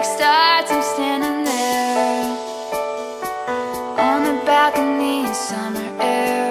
like starts, I'm standing there. On the balcony in summer air.